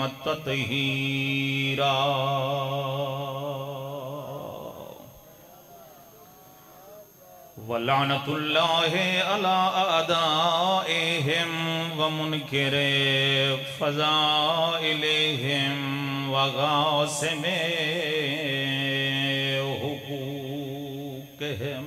मत हीरा वलानतुल्लाह अला अदाएहिम व मुनकिरे फजाइलहिम व गासिमे हुकूकहिम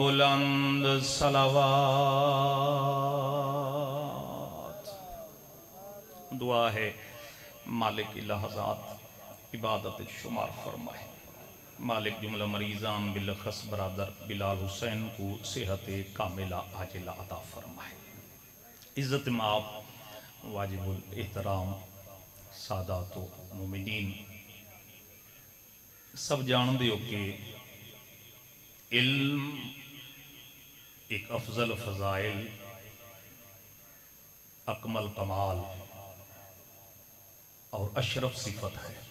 बुलंद सलावात दुआ है मालिक की लहजात इबादत शुमार फरमाए मालिक जुमला मरीजान बिलखस बरदर बिलाल हुसैन को सेहत कामिला आजिला अता फरमाए। इज़्ज़त माप वाजिबुल एहतराम, सादात मुमिनीन, सब जानते हो कि इल्म एक अफजल फ़जाइल, अकमल कमाल और अशरफ सिफत है।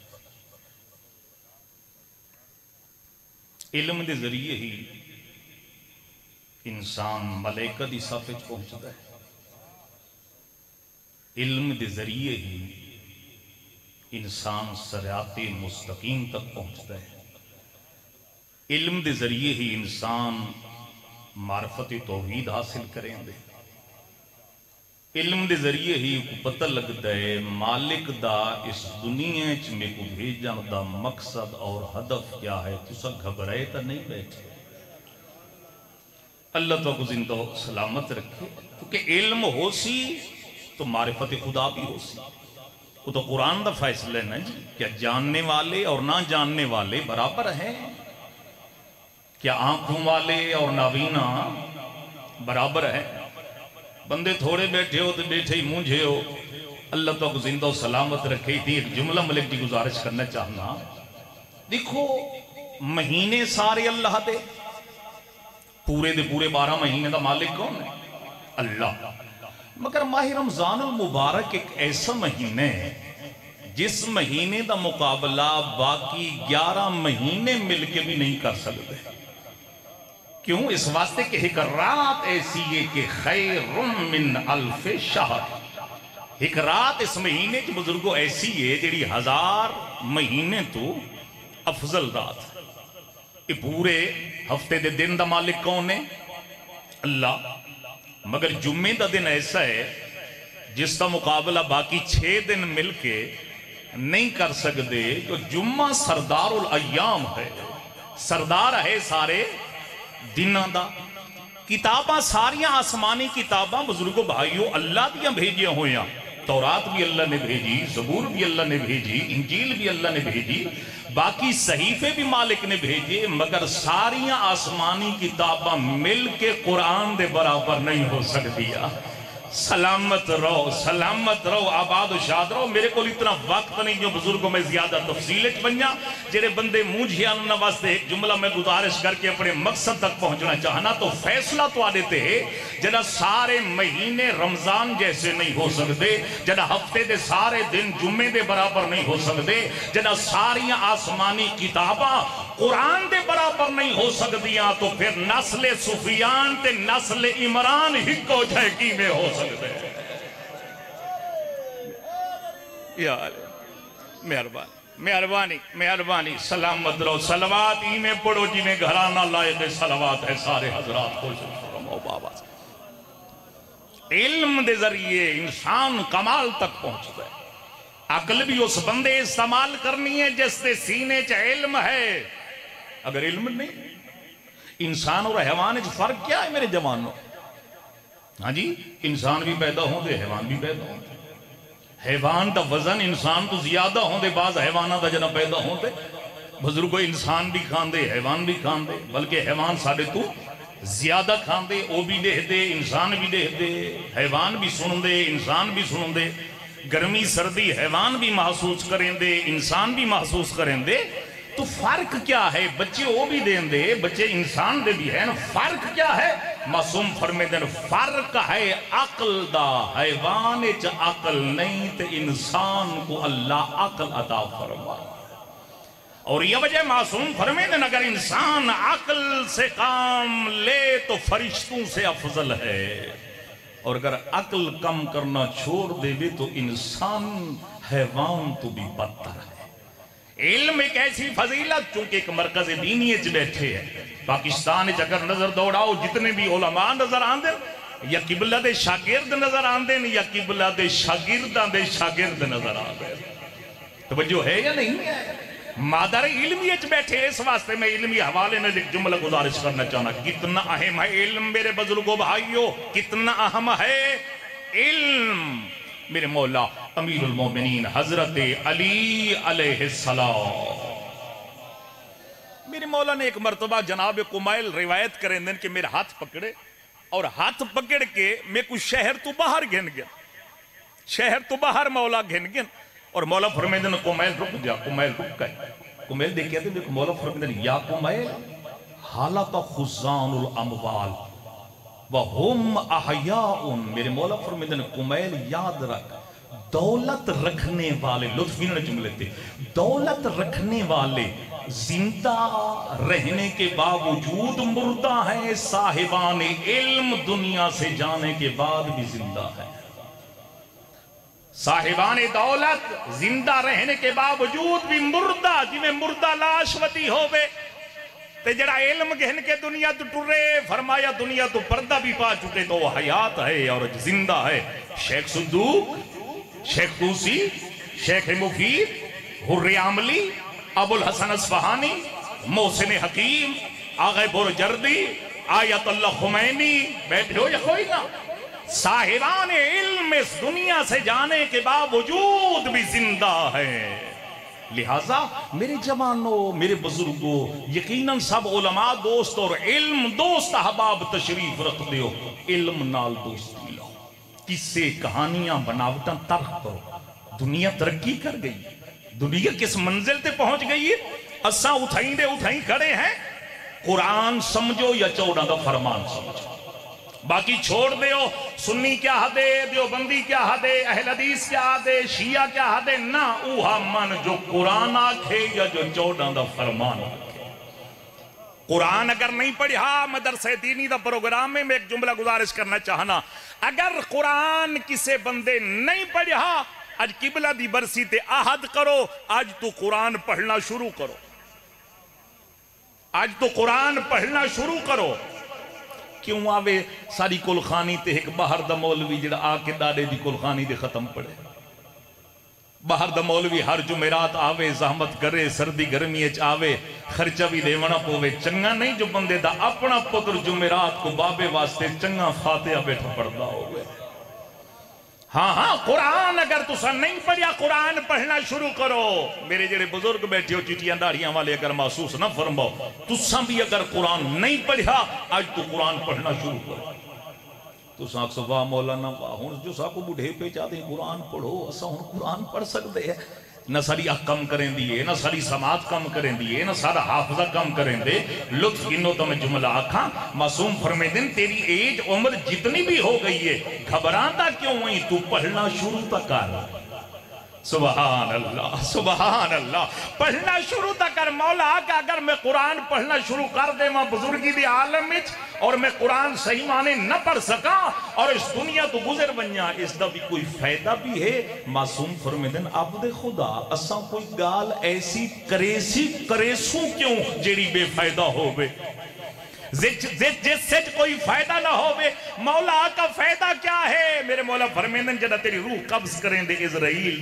इल्म के ज़रिए ही इंसान मलेका की सफ च पहुँचता है। इलम के ज़रिए ही इंसान सरियाते मुस्तकीम तक पहुँचता है। इलम के ज़रिए ही इंसान मार्फत तोहीद हासिल करेंगे इल्म के ज़रिए ही पता लगता है, मालिक दा इस दुनिया च मेरे को भेजन का मकसद और हदफ क्या है? तुसा घबराए तो नहीं बैठे? अल्लाह तो को सलामत रखे क्योंकि इल्म हो सी तो मारिफत खुदा भी हो सी। वो तो कुरान का फैसला है ना जी, क्या जानने वाले और ना जानने वाले बराबर हैं? क्या आँखों वाले और नावीना बराबर है? बंदे थोड़े बैठे हो तो बैठे ही मूंझे हो। अल्लाह तो ज़िंदा सलामत रखे थी एक जुमला मलिक की गुजारिश करना चाहना देखो, महीने सारे अल्लाह दे। पूरे दे पूरे बारह महीने का मालिक कौन है? अल्लाह। मगर माह रमज़ान मुबारक एक ऐसा महीने है, जिस महीने का मुकाबला बाकी ग्यारह महीने मिलके भी नहीं कर सकते। क्यों इस वास्ते कि? रात ऐसी है कि खैर मिन अल्फ शहर। रात इस महीने च बुजुर्गो, ऐसी है जी हज़ार महीने तो अफजल रात ये पूरे हफ़्ते के दिन का मालिक कौन है? अल्लाह। मगर जुम्मे का दिन ऐसा है जिसका मुकाबला बाकी छे दिन मिलके नहीं कर सकते तो जुम्मा सरदार उल अयाम है। सरदार है सारे का किताबा, सारिया आसमानी किताबा, बुजुर्गो भाइयों, अल्लाह दिया भेजिया हुई तौरात भी अल्लाह ने भेजी, जबूर भी अल्लाह ने भेजी, इंजील भी अल्लाह ने भेजी, बाकी सहीफे भी मालिक ने भेजे, मगर सारिया आसमानी किताबा मिल के कुरान के बराबर नहीं हो सकती सलामत रहो सलामत रहो, आबाद शाद रहो। मेरे को इतना वक्त नहीं जो बुज़ुर्गों में ज़्यादा तफसील बनिया जेडे बंदे मुँह जियान वास्ते एक जुमला मैं गुजारिश करके अपने मकसद तक पहुँचना चाहना तो फैसला तो थोड़े ते जरा सारे महीने रमज़ान जैसे नहीं हो सकते जरा हफ़्ते के सारे दिन जुम्मे के बराबर नहीं हो सकते जरा सारिया आसमानी किताबा कुरान के बराबर नहीं हो सकती तो फिर नस्ल सुफियान ते नस्ल इमरान हिको जाए कि हो सकता मेहरबानी मेहरबानी सलामत रहो, सलवात ही में पढ़ो, जिन्हें घराना लाए थे सलवात है सारे हजरात खुश बाबा इल्म के ज़रिए इंसान कमाल तक पहुँचता है अकल भी उस बंदे इस्तेमाल करनी है जिसके सीने च इल्म है। अगर इल्म नहीं, इंसान और हैवान फ़र्क क्या है मेरे जवानों? हाँ जी, इंसान भी पैदा होंगे, हैवान भी पैदा होंगे। हैवान का वज़न इंसान तो ज़्यादा होंगे बाद हैवाना का जना पैदा होते बुजुर्गो, इंसान भी खाते हैवान भी खाते बल्कि हैवान साढ़े तो ज़्यादा खाते वह भी देखते इंसान भी देखते हैवान भी सुनते इंसान भी सुनते गर्मी, सर्दी, हैवान भी महसूस करेंगे इंसान भी महसूस करेंगे तो फ़र्क क्या है? बच्चे वो भी दें दे, बच्चे इंसान दे भी है फ़र्क क्या है? मासूम फरमे दिन फ़र्क है अकल दा। हैवान च अकल नहीं तो इंसान को अल्लाह अकल अता फरमा और यह वजह मासूम फरमे दिन अगर इंसान अकल से काम ले तो फरिश्तों से अफजल है। और अगर अकल कम करना छोड़ दे तो इंसान हैवान तो भी बदतर है। इल्म एक ऐसी फजीलत, चूँकि एक मरकज दीनी बैठे है। पाकिस्तान अगर नज़र दौड़ाओ, जितने भी ओलमा नज़र आते या किबला के शागिर्द नज़र आते या किबला के शागिर्दा के शागिर्द नज़र आते तो जो है या नहीं? है मादर इलमी बैठे, इस वास्ते मैं इलमी हवाले ने एक जुमला गुजारिश करना चाहना, कितना अहम है इल्म मेरे बुजुर्गो भाइयों, कितना अहम है इल्म। मेरे मौला अमीर मोमिनीन, हज़रत अली अलैहिस्सलाम मेरे मौला ने एक मरतबा जनाब कुमाइल रिवायत करें दिन कि मेरे हाथ पकड़े, और हाथ पकड़ के मैं कुछ शहर तो बाहर गिन गया। शहर तो बाहर मौला घिन गिन और मौला फरमेदन कुमाइल रुक जा, कुमाइल रुक गए। कुमाइल देखे थे मौला फरमेदन या कुमाइल, हालत खुजानुल अमवाल। मेरे मौला फरमाते कुमैल याद रख, दौलत रखने वाले, लुत्फ जुमले थे दौलत रखने वाले ज़िंदा रहने के बावजूद मुर्दा है, साहिबान इल्म दुनिया से जाने के बाद भी ज़िंदा है। साहिबान दौलत ज़िंदा रहने के बावजूद भी मुर्दा जिन्हें मुर्दा लाशवती हो गए ते जरा इल्म गहन के दुनिया तो टुरे, फरमाया दुनिया तो पर्दा भी पा चुके तो हयात है और ज़िंदा है। Sheikh Saduq Sheikh Tusi Sheikh Mufid Hurr Amili, Abul Hasan Isfahani, Mohsin Hakim, आगे बुर जर्दी, आयतुल्ला खुमैनी, बैठे हो या कोई ना? साहिबान इल्म इस दुनिया से जाने के बावजूद भी ज़िंदा है। लिहाजा मेरे जवानों, मेरे बुज़ुर्गों, यकीनन सब उलमा, दोस्त और इल्म, दोस्त अहबाब तशरीफ़ रख दो इल्म नाल दोस्ती लो। किस्से, कहानियाँ, बनावट तर्क करो। दुनिया तरक्की कर गई दुनिया किस मंजिल ते पहुँच गई है? असा उठाई दे उठाई खड़े हैं। कुरान समझो या चौड़ा का फरमान समझो। बाकी छोड़ दो सुन्नी क्या हदे, देवबंदी क्या हदे, अहल हदीस क्या हदे, शिया क्या हदे? ना, उहा मन जो कुरान आखे या जो चौदह का फरमान कुरान अगर नहीं पढ़ा मदरसे दीनी का प्रोग्राम में मैं एक जुमला गुजारिश करना चाहना। अगर कुरान किसे बंदे नहीं पढ़िया अज किबला दी बरसी ते आहद करो अज तू कुरान पढ़ना शुरू करो। अज तो कुरान पढ़ना शुरू करो। क्यों आवे? सारी कुलखानी ते एक बाहर द मौलवी जड़ा आके दादे दी कुलखानी दे खत्म पड़े। बाहर द मौलवी हर जुमेरात आवे, जहमत करे, सर्दी गर्मी आवे, खर्चा भी देवना पवे। चंगा नहीं जो बंदे दा अपना पुत्र जुमेरात को बाबे वास्ते चंगा फातिहा बैठा पढ़ता होवे। हाँ हाँ कुरान अगर तुसा नहीं पढ़िया, कुरान पढ़ना शुरू करो। मेरे जेडे बुज़ुर्ग बैठे हो चिटिया दाड़ियाँ वाले, अगर महसूस ना फरमाओ, तुसा भी अगर कुरान नहीं पढ़िया, आज तू कुरान पढ़ना शुरू करो। तुस आखो, वाह मौलाना, वाह हूँ जो साको बुढ़े पे चाहते कुरान पढ़ो, असा हूँ कुरान पढ़ सकते हैं। न सारी अख कम करें दी न सारी समात कम करें दी ना सारा हाफजा कम करें दे। लुत्फ गिनो तो मैं जुमला आखा, मासूम फरमे दिन तेरी एज, उम्र जितनी भी हो गई है, घबराता क्यों हुई? तू पढ़ना शुरू तक कर। सुबहान अल्लाह सुबहान अल्लाह पढ़ना शुरू तक कर, मौला का अगर मैं कुरान पढ़ना शुरू कर दे बुजुर्गी के आलम और मैं कुरान सही माने न पढ़ सका, और इस दुनिया तो गुजर बनिया भी कोई फ़ायदा भी है? मासूम फरमेदन अब दे खुदा, असा कोई गाल ऐसी, करेसी, करेसू क्यों जेड़ी बेफायदा होवे? कोई फ़ायदा ना मौला का फ़ायदा क्या है? मेरे मौला जदा तेरी रूह कब्ज करें दे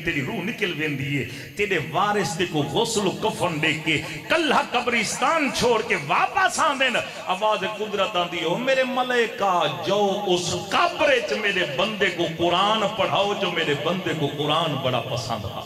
तेरी रूह निकल वेंदी है। तेरे वारिस ते को गौसल कफन दे के कल्ला कब्रिस्तान छोड़ के वापस आवाज़ कुदरत आंदी हो मेरे जो उस कब्र च मेरे बंदे को कुरान पढ़ाओ, जो मेरे बंदे को कुरान बड़ा पसंद आ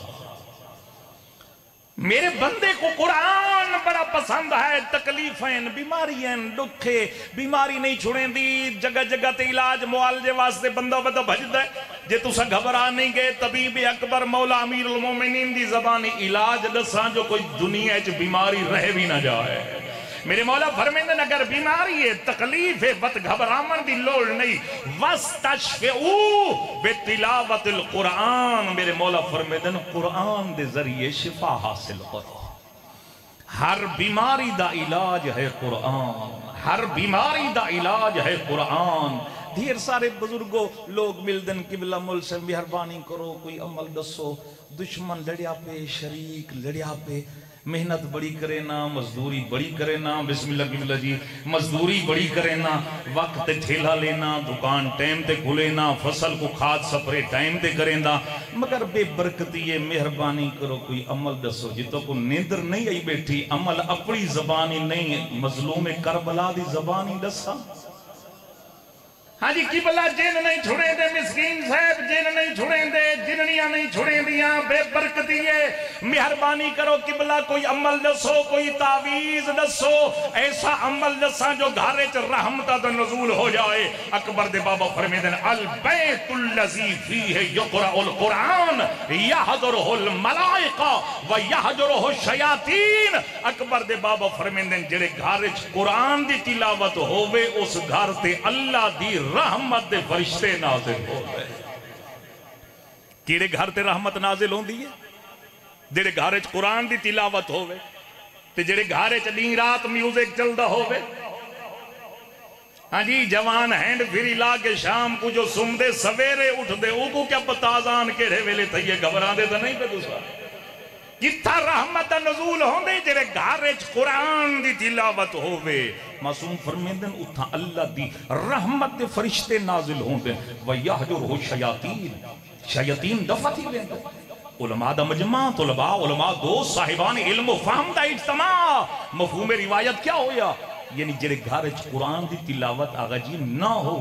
मेरे बंदे को कुरान बड़ा पसंद है, तकलीफें, बीमारियाँ, दुखे, बीमारी नहीं छुड़ेंदी जगह जगह ते इलाज मुआलजे वास्ते बंदा बंदा भजदा है। जे तुसा घबरा नहीं गए, तभी भी अकबर मौला अमीर उल मोमिनीन दी जबानी इलाज दसा जो कोई दुनिया च बीमारी रह भी ना जाए। मेरे मौला फरमेंदन अगर बीमारी है, तकलीफ़ है, बत घबरावन की लोड़ नहीं। वस तिलावतिल कुरान। मेरे मौला फरमेंदन कुरान दे ज़रिए शिफा हासिल करो। हर बीमारी दा इलाज है कुरान। हर बीमारी दा इलाज है कुरान। ढेर सारे बुजुर्गो, लोग मिलदन, किबला मुल से मेहरबानी करो, कोई अमल दसो दुश्मन लड़िया पे, शरीक लड़िया पे मेहनत बड़ी करे ना, मजदूरी बड़ी करे ना, बिस्मिल्लाह जी, मजदूरी बड़ी करे ना, वक्त ठेला लेना, दुकान टाइम ते खुले ना, फ़सल को खाद सपरे टाइम ते करे ना मगर बेबरकती है, मेहरबानी करो, कोई अमल दसो, जितो को नींदर नहीं आई बैठी, अमल अपनी जबानी नहीं मजलूम करबला दी जबानी दसा। हाँ जी की बला जिन नहीं छुड़े दे मिसकीन साहब जिन नहीं छुड़े दे जिननिया नहीं छुड़े दिया बेबरकती है। मेहरबानी करो कि बला कोई अमल दसो, कोई तावीज दसो। ऐसा अमल दसा जो घरे च रहमत दा नजूल हो जाए। अकबर दे बाबा फरमेदन अल बैतुल लजी फीह यक़राउल कुरान यहजुरुल मलाइका व यहजुरुहु शयातीन। अकबर दे बाबा फरमेदन जेड़े घर च कुरान दी तिलावत होवे, उस घर ते अल्लाह दी रहमत दे फरिश्ते नाजिल हो। गए किड़े घर ते रहमत नाजिल होंदी है जेड़े घर च कुरान दी तिलावत होवे, ते जेड़े घर च दी रात म्यूज़िक चलदा होवे। हाँ जी, जवान हैंड फिरी ला के शाम को जो सुमदे सवेरे उठते वो क्या बताजान केड़े वेले थइए घबराते तो नहीं पे दूसरा। किथा रहमत नजूल होंदे जेरे घर च कुरान दी तिलावत होवे। मासूम फरमेंदन उथा अल्लाह दी रहमत दे फरिश्ते नाजिल होंदे व यहजुर हो शयातीन। शयातीन दफ़ा थी वेंदे उलमा दा मजमा, तुलबा, उलमा दो साहिबान इल्म फहम दा इज्तमा। मफहूम रिवायत क्या होया? यानी जेरे घर कुरान की तिलावत आगा जी, ना हो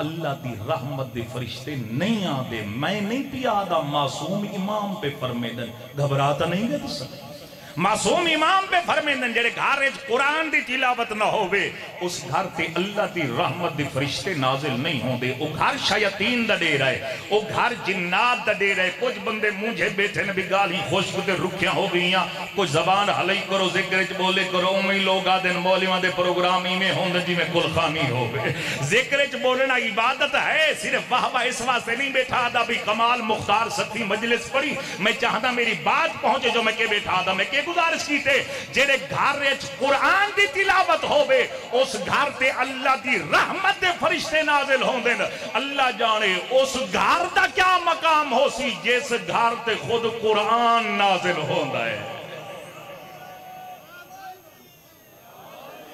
अल्लाह की रहमत के फरिश्ते नहीं आते मैं नहीं पिया मासूम इमाम पे फरमेदन। घबराता नहीं गए मासूम इमाम पे फरमेंदन जेड़े घर कुरान की तिलावत ना होवे, उस घर ते अल्लाह की रहमत के फरिश्ते नाजिल नहीं होंगे वो घर शयतीन का डेरा है वो घर जिन्नात का डेरा है। कुछ बंदे मुंझे बैठे ने, भी गाली खुश्क ते रुखिया हो गई कुछ जबान हल ही करो, ज़िक्र च बोले करो उमें लोग आदि मौलिया के प्रोग्राम इवें होंगे जिमें गुलखानी हो ज़िक्र च बोलना इबादत है, सिर्फ़ वाह वाह इस वास्ते नहीं बैठा था भी कमाल मुख्तार सती मजलिस पढ़ी। मैं चाहता मेरी बात पहुँचे जो मैं के बैठा था मैं के की थे जेड़े घर कुरान की तिलावत होवे, उस घर ते अल्लाह की रहमत के फरिश्ते नाजिल होंदे अल्लाह जाने उस घर का क्या मकाम हो सी, जिस घर ते खुद कुरान नाजिल है।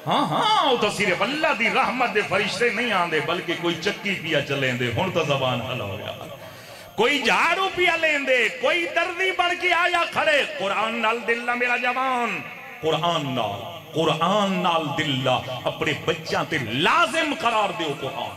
हाँ हाँ तो सिर्फ़ अल्लाह की रहमत के फरिश्ते नहीं आते बल्कि कोई चक्की पिया चलें हूँ तो जबान हल हो गया। कोई झाड़ू पिया लेंदे, कोई दर्दी बन के आया खड़े। कुरान नाल दिल मेरा जवान, कुरान नाल कुरान नाल दिल अपने बच्चों ते लाजिम करार दो कुरान।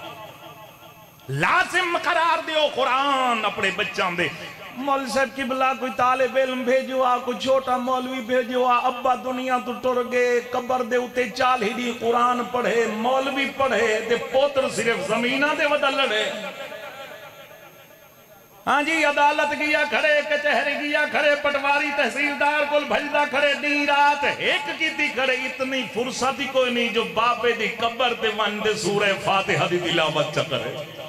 लाजिम करार दो कुरान अपने बच्चों दे। मौल साहब की बला कोई तालिब इल्म भेजो आ, कोई छोटा मौलवी भेजो आ, अब्बा दुनिया तो टुर गए कबर दे उत्ते चाल ही कुरान पढ़े, मौलवी पढ़े, ते पोत्र सिर्फ़ जमीना दे वदा लड़े। हाँ जी, अदालत गया, खड़े कचहरी गया, खड़े पटवारी तहसीलदार को भजदा, खड़े दी रात। एक की खड़े, इतनी फुर्सत कोई नहीं, जो बापे दी कबर ते वन दे सूरह फातिहा दी तिलावत करे।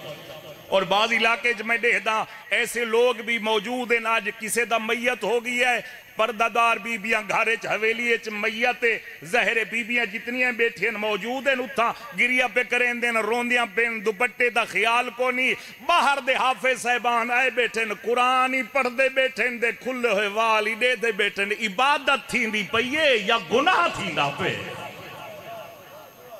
और बाद इलाके च मैं देखदा, ऐसे लोग भी मौजूद हैं, आज किसी का मैयत हो गई है? परदादार बीबियाँ घर च हवेली मैयत जहरे बीबियाँ जितनियाँ बैठियाँ मौजूद हैं उथा गिरिया पे करें दिन रोंदियाँ पे दुपट्टे का ख्याल को नहीं बाहर दे हाफे साहबान आए बैठे कुरान ही पढ़ते बैठे दे खुले हुए वाल ही दे बैठे इबादत थी पई है या गुनाह थी पे?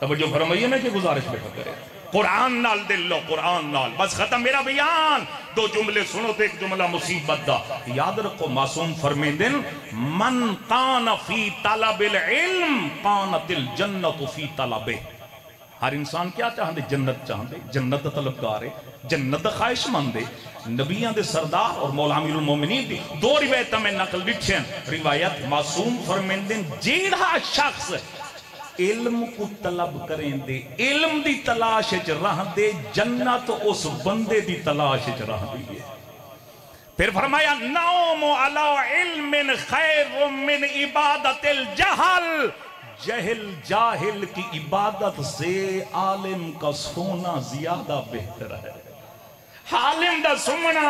तब जो फरमाइए ना कि गुजारिश बैठा करे। कुरान नाल दिल लो, कुरान नाल। बस खत्म, मेरा बयान। दो जुमले सुनो तो एक जुमला मुसीबत दा। याद रखो, मासूम फरमेंदन मन कान फ़ी तलबिल इल्म कानतिल जन्नत फ़ी तलबे। हर इंसान क्या चाहते जन्नत चाहते जन्नत तलबगार है। जन्नत ख्वाहिशमंद है। नबिया के सरदार और मौलामी मोमिनीन दी दो रिवायत में नकल लिखे रिवायत मासूम फरमेंदन जेड़ा शख्स इल्म को तलब करें दे इल्म की तलाश च रह दे जन्नत उस बंदे की तलाश च रह दी है। फिर फरमाया, नौम अला इल्मिन खैर मिन इबादतिल जहल। जहल जाहिल की इबादत से आलिम का सोना ज़्यादा बेहतर है। हालिम का सुमना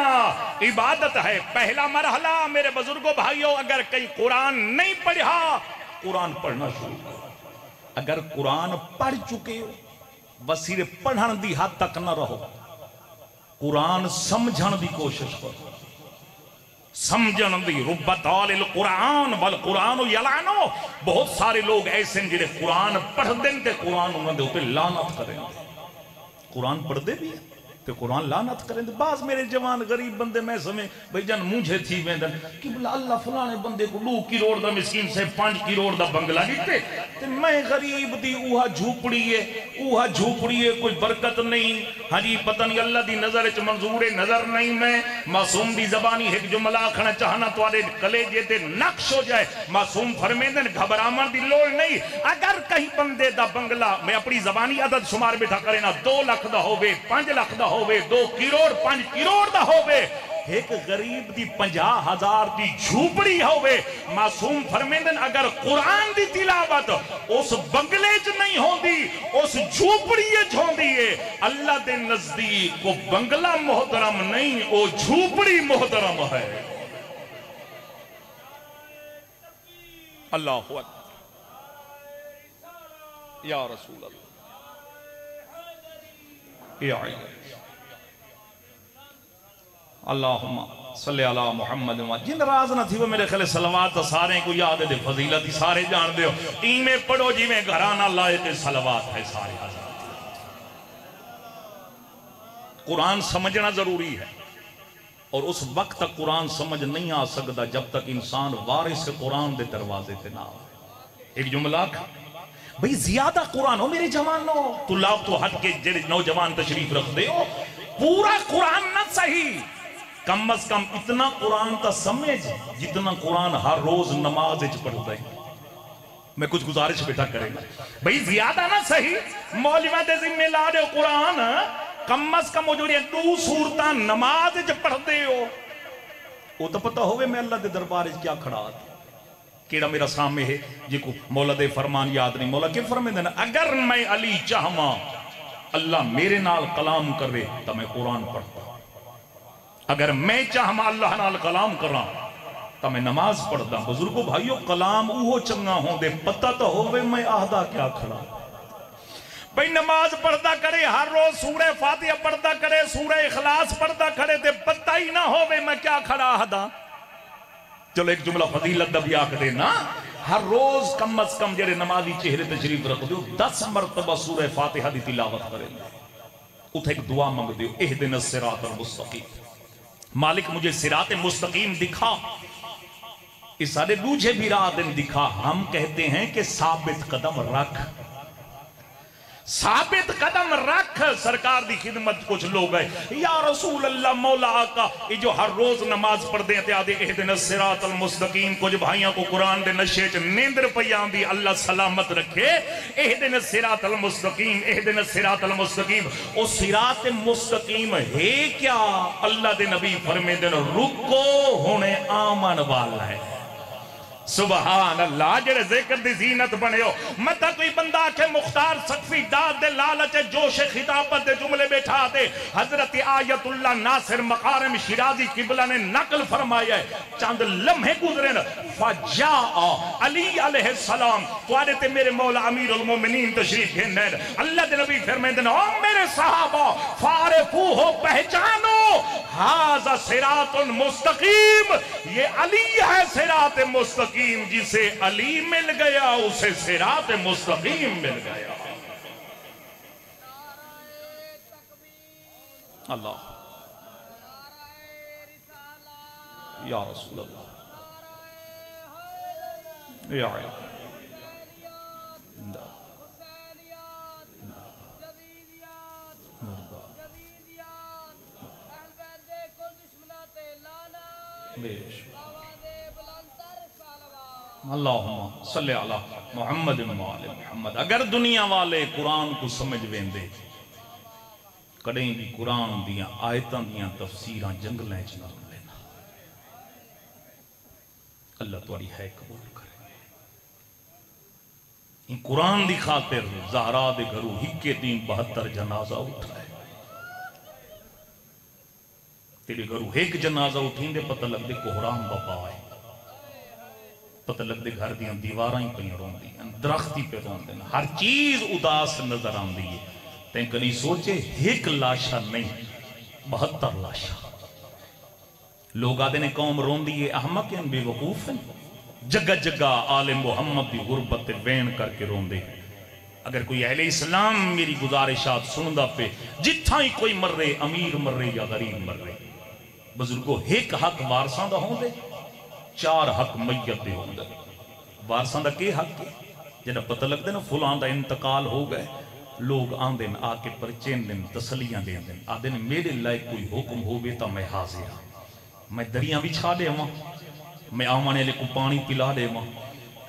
इबादत है। पहला मरहला मेरे बुज़ुर्गों भाइयों, अगर कहीं कुरान नहीं पढ़ा, कुरान पढ़ना शुरू करो। अगर कुरान पढ़ चुके हो सिर्फ़ पढ़न की हद तक न रहो। कुरान समझण की कोशिश करो। समझण दी कुरान बल कुरान यलानो। बहुत सारे लोग ऐसे जिन्हें कुरान पढ़ते हैं कुरान उन्होंने उत्ते लानत करें कुरान पढ़ते भी है। तो कुरान लानत करें तो बाज मेरे जवान गरीब बंदे मैं समय भाई जन मुझे थी वेंदन कि बोला, अल्लाह फलाने बंदे को दो करोड़ का मिसकीन से पाँच करोड़ का बंगला दिते ते मैं गरीब दी उहा झूपड़ी है उहा झूपड़ी है, कोई बरकत नहीं। हाँ जी, पता नहीं अल्लाह दी नज़र च मंजूर है, नज़र नहीं मैं। मासूम दी जबानी एक जुमला आखना चाहना तुआरे कलेजे ते नक्श हो जाए, मासूम फरमेंदन घबरावन दी लोड़ नहीं। अगर कहीं बंदे दा बंगला, मैं अपनी जबानी अदद शुमार बैठा करे ना, दो लख दा होवे, पाँच लख दा अगर कुरान की तिलावत उस बंगले च नहीं होती उस झूपड़ी होती है, अल्लाह के नज़दीक बंगला मोहतरम नहीं, वो झूपड़ी मोहतरम है। अल्लाह या रसूल अल्लाह। या अल्लाह सल्ला मोहम्मद जिन राज थी मेरे तो सारे को याद है फजीलत सारे जान दो पढ़ो घराना लाए है सारे कुरान समझना ज़रूरी है और उस वक्त तक कुरान समझ नहीं आ सकता जब तक इंसान वारिस कुरान के दरवाजे से ना एक जुमला भाई ज़्यादा कुरान हो मेरे जवानों तू लाभ तो हट के, जेडे नौजवान तशरीफ़ रख दे हो, पूरा कुरान ना सही। कम अज कम इतना कुरान का समझ जितना कुरान हर रोज नमाज़ पढ़ता है। मैं कुछ गुजारिश बेटा करेगा। भाई, ज़्यादा ना सही। मौलवा के जिम्मे ला दो कुरान। कम अज कम जो दो सूरत नमाज़ पढ़ते हो, वो तो पता हो मैं अल्लाह के दरबार क्या खड़ा केड़ा मेरा सामने है, जिको मौला दे फरमान याद नहीं। मौला के फरमे देना अगर मैं अली चाहवा अल्लाह मेरे नाल कलाम करे तो मैं कुरान पढ़ता। अगर मैं चाहवा अल्लाह नाल कलाम करा तो मैं नमाज़ पढ़ता बुजुर्गो, भाइयों, कलाम उहो चंगा होंदे। पता तो होवे मैं आहदा क्या खड़ा। भाई, नमाज़ पढ़ता करे, हर रोज सूर्य फातिहा पढ़ता करे सूर्य इखलास पढ़ता करे, ते पता ही ना होवे मैं क्या खड़ा आहदा चलो, एक जुमला फजीलत भी आख देना। हर रोज कम अज कम जेरे नमाजी चेहरे तशरीफ़ रख दो दस मरतबा सूर्य फातिहा की तिलावत करे। उथे एक दुआ मंग दो एह दिन सिरात मुस्तकीम। मालिक मुझे सिरात मुस्तकीम दिखा। इस सारे बूझे भी राह दिन दिखा। हम कहते हैं कि साबित कदम रख। साबित कदम रख। सरकार की खिदमत कुछ लोग है। या रसूल अल्लाह मौला आका, ये जो हर रोज नमाज़ पढ़ते हैं आदि एक दिन सिरात मुस्तकीम, कुछ भाइयों को कुरान के नशे च नींद पई आंदी, अल्लाह सलामत रखे। एह दिन सिरात मुस्तकीम, एह दिन सिरात मुस्तकीम। ओ सिरात मुस्तकीम है क्या? अल्लाह दे नबी फरमे दिन रुको हुने आमन वाला है। सुबहान अल्लाह जेड़े ज़िक्र दी जीनत बने हो मत कोई बंदा आखे मुख्तार सकफी दाद दे लालच जोश खिताबत दे जुमले बैठा दे, हज़रत आयतुल्लाह नासिर मकारिम शिराजी किबला ने नकल फरमाया है, चंद लम्हे गुजरे न फजा अली अलैहि सलाम तुम्हारे ते मेरे मौला अमीरुल मोमिनीन तशरीफ़ है अल्लाह दे नबी फरमाते ओ मेरे सहाबा, फारिफू हो, पहचानो, हाजा सिरातुल मुस्तकीम, ये अली है सिरात मुस्तकीम। मुस्तकीम जिसे अली मिल गया उसे सिरात मुस्तकीम मिल गया। अल्लाह। या रसूल अल्लाह या बेश मोहम्मद मोहम्मद। अगर दुनिया वाले कुरान को समझ वेंदे, कड़े भी कुरान दिया आयतों दिया तफसीर जंगल च ना लेना अल्लाह थोड़ी है कबूल करे। कुरान की खातिर जहरा दे घरों हिके दिन बहत्तर जनाजा उठा है तेरे घरों एक जनाजा उठी पता लगते कोहराम बाबा है पता लगते घर दीवार ही दरख्त ही पे रोंदे हर चीज़ उदास नज़र आती है तें कभी सोचे एक लाशा नहीं बहत्तर लाशा लोग आते ने कौम रोंदी है अहमक बेवकूफ़ है जगह जगह आले मुहम्मद की गुरबत वेण करके रोंदे अगर कोई अहले इस्लाम मेरी गुजारिशात सुनता पे जिथा ही कोई मर रहे अमीर मर रहे या गरीब मर रहे बुजुर्गो एक हक वारसा का होंगे चार हक मैयत के होंगे वारसा का के हक है जरा पता लगता ना फुलां का इंतकाल हो गए लोग आते आके परचे दिन तसलियाँ देंगे आते मेरे लायक कोई हुक्म हो तो मैं हाजिर हाँ मैं दरिया भी छा देव मैं आने वाले को पानी पिला देव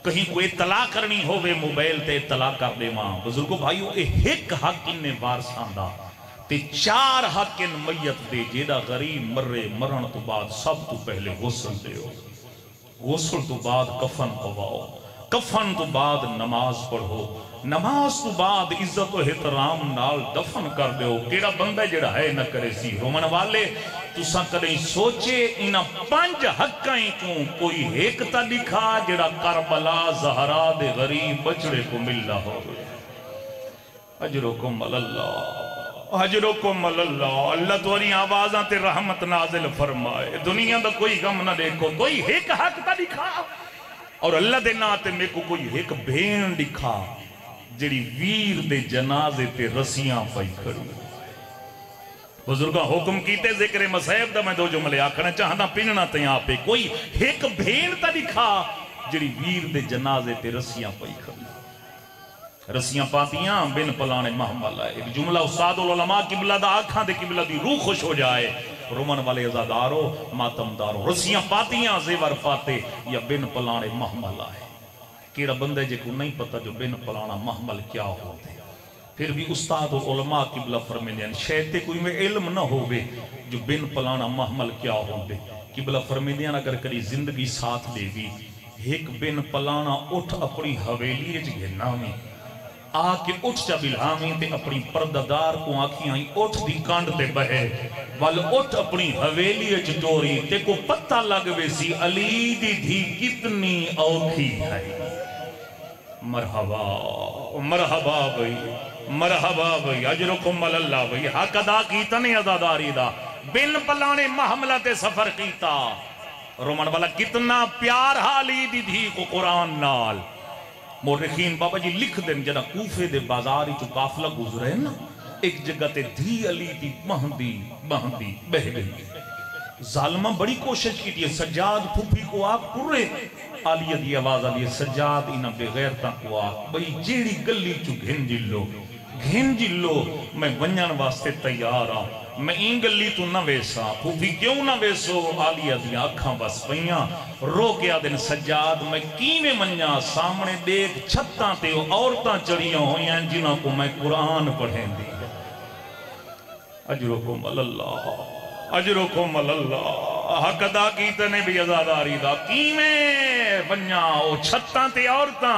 कहीं कोई तला करनी हो मोबाइल ते तला कर देव बुजुर्गो भाईओ एक हक इन्ने वारसा का चार हक इन मैयत दे जेदा गरीब मरे मरण तो बाद सब तो पहले हुसन दे गौसल तो बाद कफन पवाओ, कफन तो बाद नमाज़ पढ़ो, नमाज़ तो बाद इज़्ज़त एहतराम नाल दफन कर दो। केड़ा बंदा जड़ा है न करे सी रोमन वाले, तुसा कदे सोचे इन पंज हक्का को, कोई एक ता लिखा जड़ा करबला जहरा दे गरीब बचड़े को मिलना हो अजरो को मल्लाह हजरोकुम अल्लाह तुम्हारी आवाजा ते रहमत नाजिल फरमाए। दुनिया का कोई गम ना देखो, कोई एक हक ता दिखा। और अल्लाह मेरे को कोई एक भेण दिखा वीर दे जनाजे ते पई खड़ी। बुज़ुर्ग, हुक्म कीते, ज़िक्र मसैब दा मैं दो जुमले आखना चाहता पिनना ते आपे। कोई एक भेण ता दिखा जेड़ी वीर दे जनाजे ते रसियाँ पई खड़ी। रस्सियाँ पातियाँ, बिन पलाने महमला एक जुमला उस्ताद उलमा किबला दा आंखां दे किबला दी रूह खुश हो जाए। रोमन वाले अजादारो, मातमदारो, रस्सियाँ पातियाँ, जेवर पाते या बिन पलाने महमला है केड़ा बंदे जे को नहीं पता जो बिन पलाना महमल क्या होते फिर भी उस्ताद उलमा किबला फरमेंदे शायद कोई में इल्म न होवे जो बिन पलाना महमल क्या होते किबला फरमेंदे अगर कभी ज़िंदगी साथ देवी, एक बिन पलाना उठ अपनी हवेली च घेना में आके उठ चा बिलावी ते अपनी परदादार को आखियाँ उठ दी कंड ते बहे वल उठ अपनी हवेली च टोरी ते को पता लग वे सी अली दी धी कितनी औखी है। मरहबा मरहबा भाई मरहबा भाई अजरुकुम अल्लाह भाई, हक अदा कीता ने अदादारी दा। बिन पलाने महमला ते सफ़र कीता। रोमन वाला कितना प्यार हाली दी धी को कुरान नाल। मोरखीन बाबा जी लिख देन, जरा कूफे दे बाज़ार चो काफला गुजरे ना, एक जगह ते धी अली दी महंदी महंदी बह गई। जालमा बड़ी कोशिश की थी, सज्जाद फुफी को आप पूरे आलिया दी आवाज़ आलिया सज्जाद इना बेगैरता को आप भाई जेड़ी गली चो घिन जिलो घिन जिलो मैं वंजन वास्ते तैयार हाँ मैं ई गली तू ना वेसा फूफी क्यों ना वेसो? आलिया दिया अखा बस पईया रो के आदिन सज्जाद, मैं कीवें मन्या सामने देख छत्तां ते औरतां चढ़ियाँ होइयाँ, जिन्हां को मैं कुरान पढ़ेंदी अजरो को मल्ला अजरो को मल्ला हक अदा कीते भी आजादारी दा। कीवें वन्या ओ छत्तां औरतां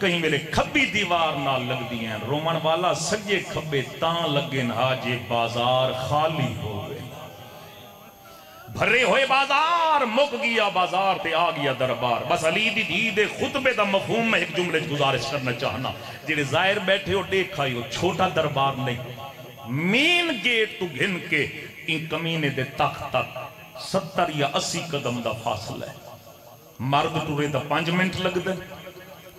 कई वेले खब्बी दीवार नाल लगदी है। रोमन वाला सजे खब्बे ता लगे ना जे बाज़ार खाली हो भरे हुए बाज़ार, मुक गया बाज़ार ते आ गया दरबार। बस अली दी धी दे खुतबे दा मफहूम मैं एक जुमले गुजारिश करना चाहना जेडे ज़ाहिर बैठे हो देखा हो, छोटा दरबार नहीं। मेन गेट तू घिन के इन कमीने दे तख तक सत्तर या अस्सी कदम का फासला है। मर्द टुरे तो पाँच मिनट लगते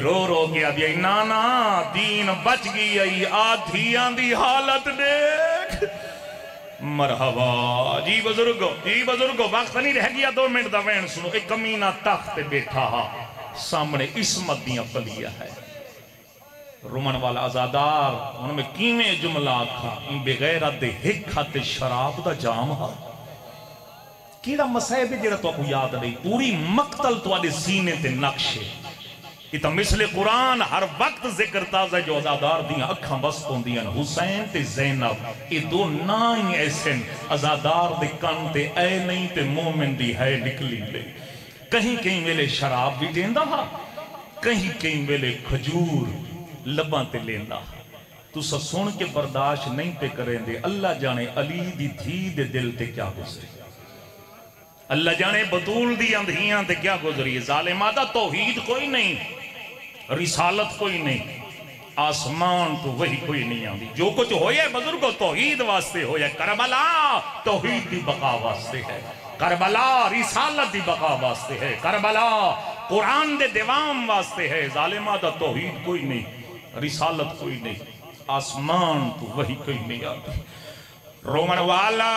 रो रो के आदि नाना दीन बच गई आई आधियाँ दी हालत देख मरहबा जी बुजुर्गो जी बुजुर्गो वक्त नहीं रह गया दो मिनट का वैन सुनो एक कमीना तख्त बैठा हा सामने इसमत दिया पलिया है रुमन वाला आजादार उनमें किवें जुमला आखा बगैर हिक ते शराब का जाम हा केड़ा मसैब है जेड़ा तो याद नहीं पूरी मकतल तो सीने ते नक्शे इतना मिसले कुरान हर वक्त ज़िक्र ताज़ा जो आजादार दियाँ अखा बस होंदियाँ हुसैन ते जैनब, ये दो ना ही ऐसे आजादार दे कन ते ऐ नहीं ते मोमिन दी है निकली ले कहीं कहीं वेले शराब भी देंदा हा, कहीं कहीं वेले खजूर लबा ते लेंदा हा। तुसा सुन के बर्दाश्त नहीं ते करेंदे अल्लाह जाने अली दी धी दे दिल ते क्या गुजरे। अल्लाह जाने बतूल दी अंधियाँ ते क्या गुजरी? जालिमा दा तौहीद कोई नहीं, रिसालत कोई नहीं, आसमान तो वही कोई नहीं आती जो कुछ होया बुजुर्गो, तोहीद वास्ते होया करबला तोहीद की बका वास्ते है। करबला रिसालत की बका वास्ते है। करबला कुरान दे दिवाम वास्ते है। जालिमा दा तोहीद कोई नहीं, रिसालत कोई नहीं, आसमान तो वही कोई नहीं आती रोमन वाला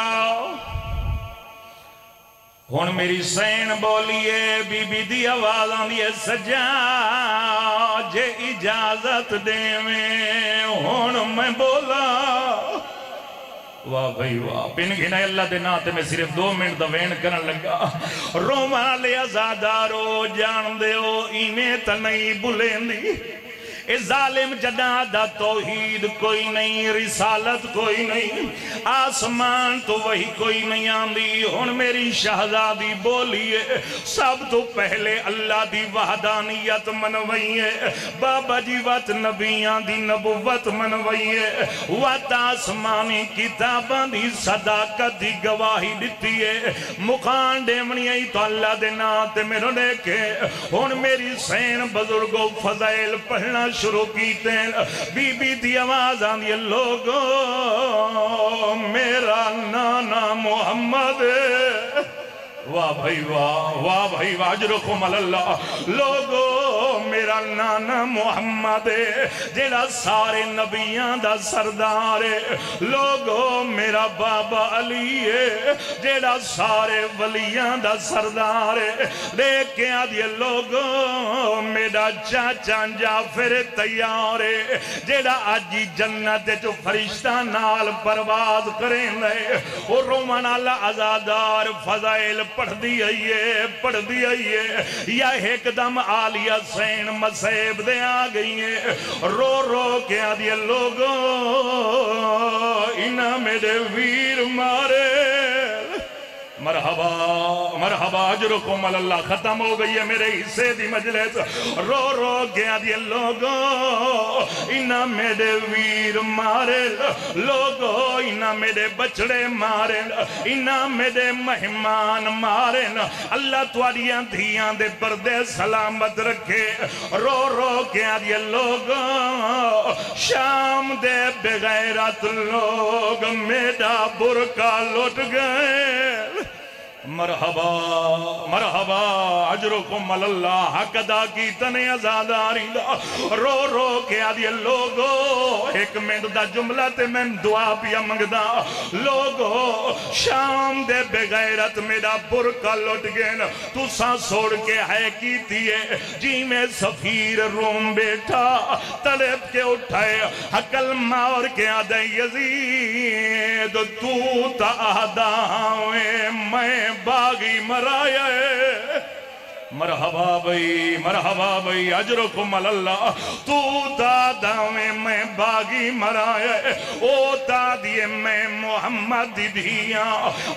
हूँ मेरी सैन बोलिए बीबी दी आवाज़ आंदी है सजा जे इजाज़त देवे हूँ मैं बोला वाह भाई वाह पिन गिना अल्लाह दे नाते मैं सिर्फ़ दो मिनट दा वेण करन लगा रोमा ले आजादारो जान दे ओ इने त नहीं भुलेंदी ए जालिम जदा दा तौहीद कोई नहीं, रिसालत कोई नहीं, आसमान तो वही कोई नहीं आंदी। हुन मेरी शहजादी बोलिए सब तो पहले अल्लाह दी वहदानियत मनवई है। बाबा जी वत, नबियाँ दी नबुवत मनवई है। वत आसमानी किताबां दी सदाकत दी गवाही दिती है। मुखान डेमनी आई तो अल्लाह दे नाम ते मेरो लेके हुन मेरी सैन बुजुर्गो फजाइल पढ़ना शुरू किते बीबी दी आवाज़ आंदी लोगो मेरा नाना मोहम्मद वाह भाई वाह वाह भाई वाजरकुम अल्लाह लोगो, मेरा नाना मुहम्मद है जेड़ा सारे नबियाँ दा सरदार है। लोगो, मेरा बाबा अली है, जेड़ा सारे वलियाँ दा सरदार है। देख के आदिए लोगो, मेरा चाचा जाफिर तैयार है, जेड़ा अज जन्नत चो फरिश्ता नाल परवाज करेंदा है। रोमन आजादार फजाइल पढ़ती आई है पढ़ती आईए या एकदम आलिया सैन मसेब दे आ गई है रो रो के आदि लोगो इना मेरे वीर मारे। मरहबा मरहबा अजरुकुम अल्लाह खत्म हो गई है मेरे हिस्से दी मजलिस। रो रो, गया दिए लोगो इना मेरे वीर मारे लोगो इना मेरे बछड़े मारे इना मेरे मेहमान मारे अल्लाह तुआडियाँ धिया दे पर्दे सलामत रखे। रो रो, गया दिए लोगो, शाम दे बेगैरत लोग मेरा बुरका लुट गए। मरहबा को मल्ला की रो रो के आदि एक मिनट दा जुमला दुआ बेगैरत मेरा बुरका लुट गए तुसा छोड़ के है की जी में सफीर रोम बैठा, तड़प के उठाए। हकल मार के आदे यजीद, तू ता आदावे मैं बागी मराया मरहबा भाई मरहबा भाई अजरो को मल्ला तू दादा में मैं बागी मराया ओ दादिए मैं मोहम्मद धिया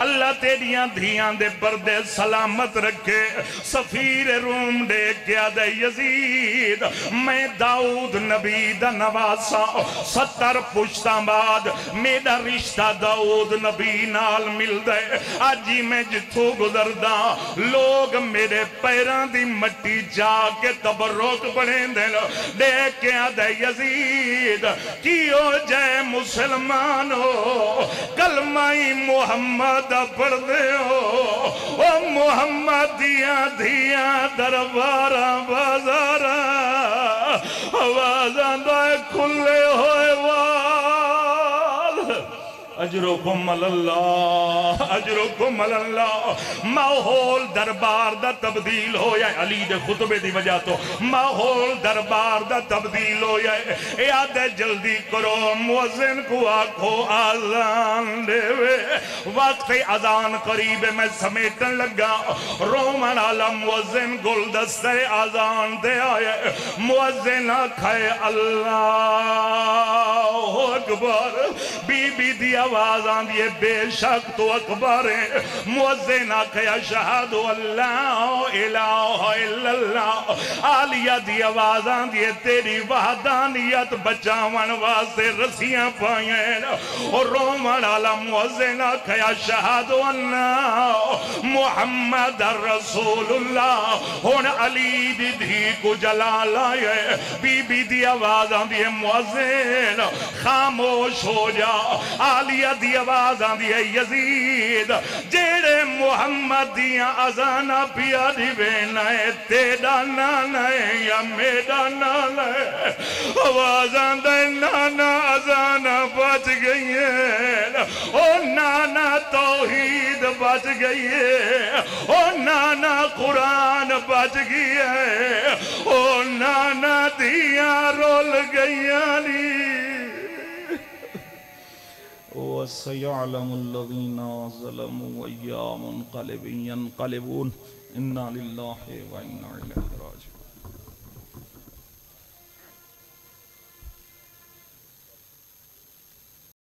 अल्लाह तेरिया धिया दे पर्दे सलामत रखे। सफीर रूम दे क्या दे यजीद। मैं दाऊद नबी दा नवासा। सत्तर पुश्ता बाद मेरा रिश्ता दाऊद नबी नाल मिलदा। है अज ही मैं जिथों गुजरदा, लोग मेरे पैर पैरों की मट्टी जाके तबरुक बने दिन देख के आदे यजीद की हो जाए मुसलमान हो कलमाई मुहम्मद पढ़ते हो ओ मुहम्मद दिया धिया दरबारा बाजारा आवाज़ आंदा खुले वाल अजरो को मल्ला अजरो को मल्ला माहौल दरबार दा तब्दील हो। जाए अली दे खुतबे दी वजह तो माहौल दरबार दा तब्दील हो। आदे जल्दी करो, मुअज्जिन को आखो आजान देवे। वक्त अजान करीब है, मैं समेटन लगा। रोमन आला मुअज्जिन गुलदस्ते अजान दे आए मुअज्जिन अल्लाह अकबर। बीबी दी आवाज़ आंदी है, बेशक तो अकबर है। मुअज्जिन आखे, अशहदु अल्लाह, इलाहा, इल्लल्लाह। आलिया दी आवाज़ आंदी है, तेरी वहदानियत बचावन वास्ते रस्सियाँ पाईਆਂ और रोमन वाला मुअज्जिन आखे, अशहदु अन्ना मुहम्मद रसूलुल्लाह। हुन अली दी धी को जलाल आए बीबी दी आवाज़ आंदी है मुअज्जिन खामोश हो जा। आलिया दी आवाज़ आंदी है यजीद जेड़े मुहम्मद दियाँ अजाना पिया दी वेना है तेरा नाना है या मेरा नाना है आवाज़ आंदा नाना अजाना बच गई है ओ नाना तौहीद बच गई है ओ नाना कुरान बच गई है ओ नाना दिया रोल गई वसयालमीन ज़लमू अय्याम मुनक़लिब यनक़लिबून इन्ना लिल्लाहि व इन्ना इलैहि राजिऊन